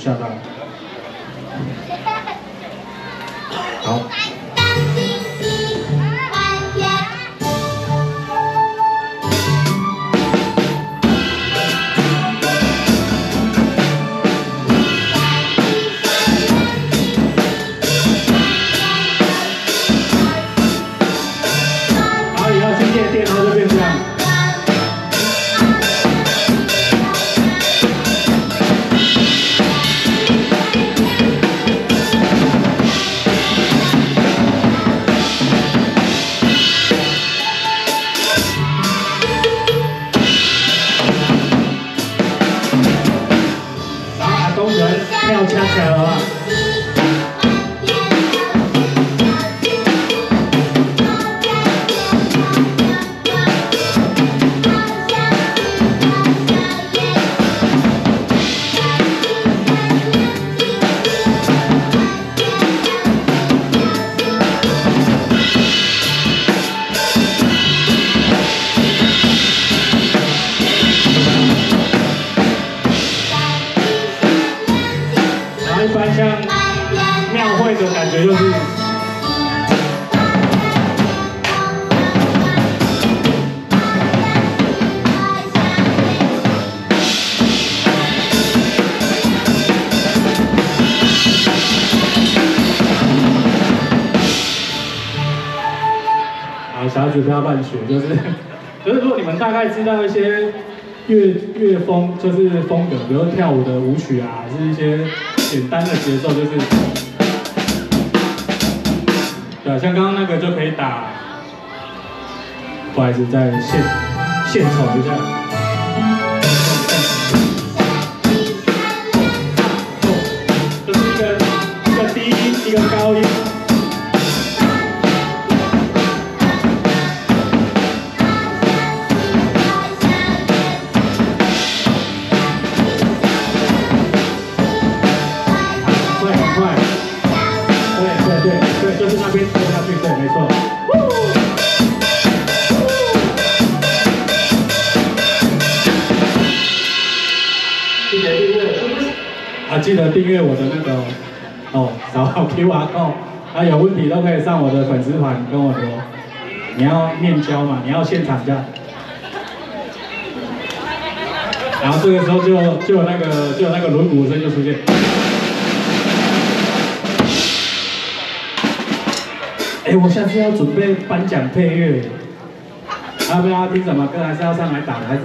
下饭。好。然后阿东人跳恰恰了 会的感觉就是，啊，小孩子不要乱学，就是，就是如果你们大概知道一些乐乐风，就是风格，比如说跳舞的舞曲啊，是一些简单的节奏，就是，啊，像刚刚那个就可以打，不好意思，再现现场一下。这是一个一个低，一个高音。啊，记得订阅我的那个哦，扫 QR code，啊，有问题都可以上我的粉丝团跟我说。你要面交嘛，你要现场这样。然后这个时候就就有那个就有那个轮毂声就出现。哎，我下次要准备颁奖配乐，要不要听什么歌？还是要上来打？还是